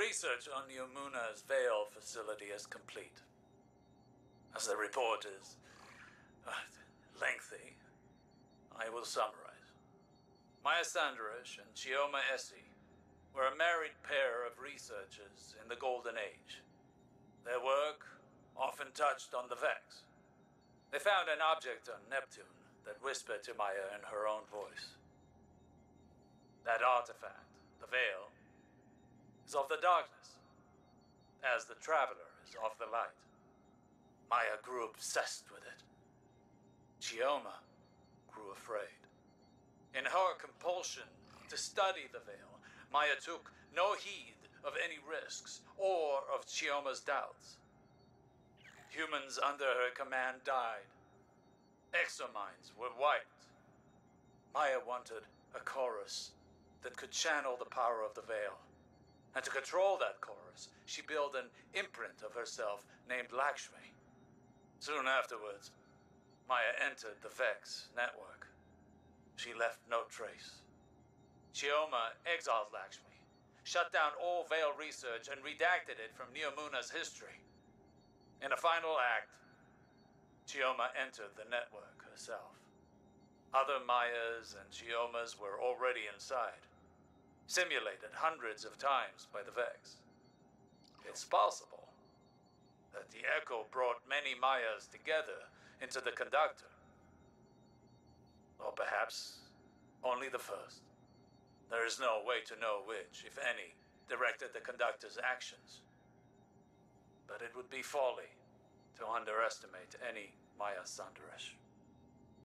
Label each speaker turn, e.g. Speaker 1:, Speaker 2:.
Speaker 1: research on Neomuna's Veil facility is complete. As the report is uh, lengthy, I will summarize. Maya Sundaresh and Chioma Esi were a married pair of researchers in the Golden Age. Their work often touched on the Vex. They found an object on Neptune that whispered to Maya in her own voice. That artifact, the Veil, is of the darkness, as the Traveler is of the light. Maya grew obsessed with it. Chioma grew afraid. In her compulsion to study the Veil, Maya took no heed of any risks or of Chioma's doubts. Humans under her command died. Exominds were wiped. Maya wanted a chorus that could channel the power of the Veil. And to control that chorus, she built an imprint of herself named Lakshmi. Soon afterwards, Maya entered the Vex network. She left no trace. Chioma exiled Lakshmi, shut down all Veil research, and redacted it from Neomuna's history. In a final act, Chioma entered the network herself. Other Mayas and Chiomas were already inside, simulated hundreds of times by the Vex. It's possible that the Echo brought many Mayas together into the conductor. Or perhaps only the first. There is no way to know which, if any, directed the conductor's actions. But it would be folly to underestimate any Maya Sundaresh.